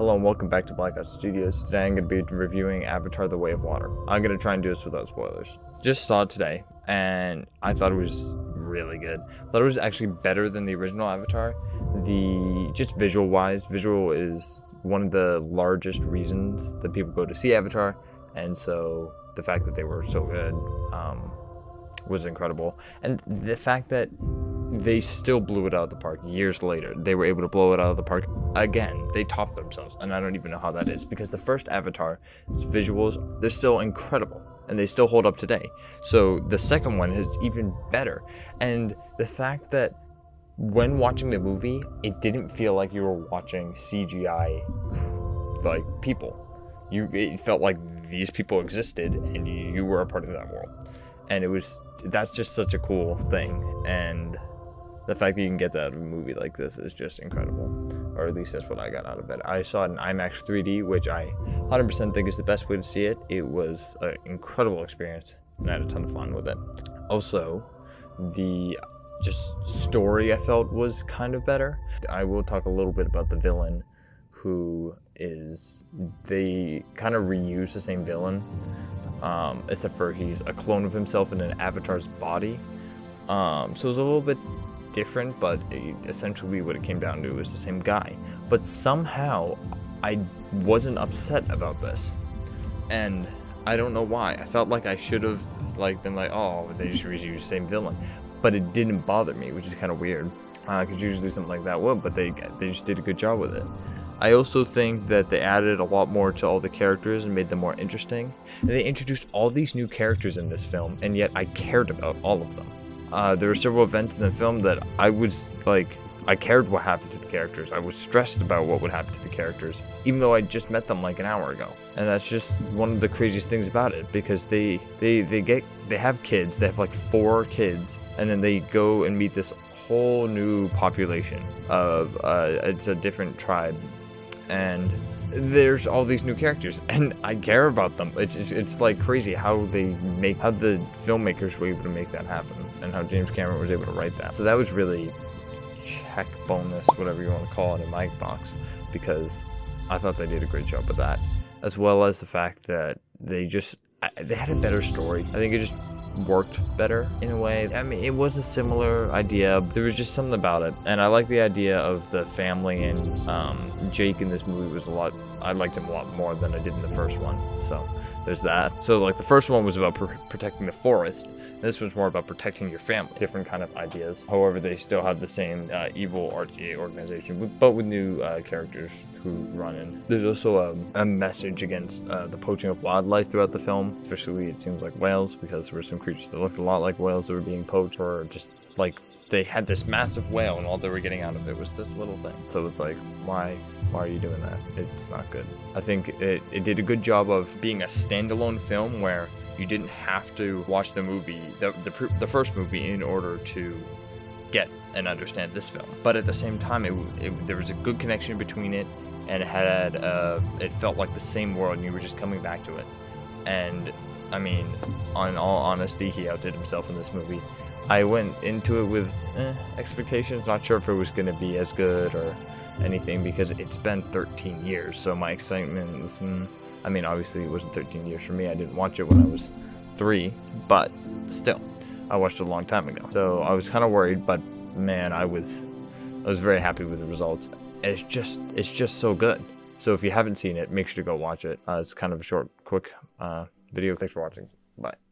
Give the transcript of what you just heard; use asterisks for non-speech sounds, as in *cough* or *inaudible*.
Hello and welcome back to Blackout Studios. Today I'm going to be reviewing Avatar The Way of Water. I'm going to try and do this without spoilers. Just saw it today and I thought it was really good. I thought it was actually better than the original Avatar. The just visual wise, visual is one of the largest reasons that people go to see Avatar and so the fact that they were so good um, was incredible. And the fact that they still blew it out of the park years later. They were able to blow it out of the park again. They topped themselves, and I don't even know how that is because the first Avatar, visuals, they're still incredible and they still hold up today. So the second one is even better. And the fact that when watching the movie, it didn't feel like you were watching CGI like people. You it felt like these people existed and you were a part of that world. And it was that's just such a cool thing and the fact that you can get that out of a movie like this is just incredible. Or at least that's what I got out of it. I saw it in IMAX 3D, which I 100% think is the best way to see it. It was an incredible experience, and I had a ton of fun with it. Also, the just story I felt was kind of better. I will talk a little bit about the villain who is they kind of reuse the same villain um, except for he's a clone of himself in an avatar's body um, so it was a little bit different, but essentially what it came down to was the same guy. But somehow I wasn't upset about this. And I don't know why. I felt like I should have like been like, oh, they just reused the same villain. But it didn't bother me, which is kind of weird. Because uh, usually something like that would, but they they just did a good job with it. I also think that they added a lot more to all the characters and made them more interesting. And they introduced all these new characters in this film, and yet I cared about all of them. Uh, there were several events in the film that I was like, I cared what happened to the characters. I was stressed about what would happen to the characters, even though I just met them like an hour ago. And that's just one of the craziest things about it because they they they get they have kids. They have like four kids, and then they go and meet this whole new population of uh, it's a different tribe, and there's all these new characters *laughs* and I care about them. It's, it's, it's, like crazy how they make, how the filmmakers were able to make that happen and how James Cameron was able to write that. So that was really check bonus, whatever you want to call it in my box, because I thought they did a great job with that, as well as the fact that they just, they had a better story. I think it just worked better in a way. I mean, it was a similar idea. There was just something about it, and I like the idea of the family and um, Jake in this movie was a lot. I liked him a lot more than I did in the first one. So there's that. So like the first one was about pr protecting the forest. This one's more about protecting your family. Different kind of ideas. However, they still have the same uh, evil RDA organization, but with new uh, characters who run in. There's also a, a message against uh, the poaching of wildlife throughout the film, especially it seems like whales, because there were some creatures that looked a lot like whales that were being poached, or just like they had this massive whale and all they were getting out of it was this little thing. So it's like, why why are you doing that? It's not good. I think it, it did a good job of being a standalone film where you didn't have to watch the movie, the, the, the first movie, in order to get and understand this film. But at the same time, it, it, there was a good connection between it, and it had uh, it felt like the same world, and you were just coming back to it. And I mean, on all honesty, he outdid himself in this movie. I went into it with eh, expectations, not sure if it was going to be as good or anything because it's been 13 years. So my excitement was, mm, I mean, obviously it wasn't 13 years for me. I didn't watch it when I was three, but still, I watched it a long time ago. So I was kind of worried, but man, I was, I was very happy with the results. It's just, it's just so good. So if you haven't seen it, make sure to go watch it. Uh, it's kind of a short, quick uh, video. Thanks for watching. Bye.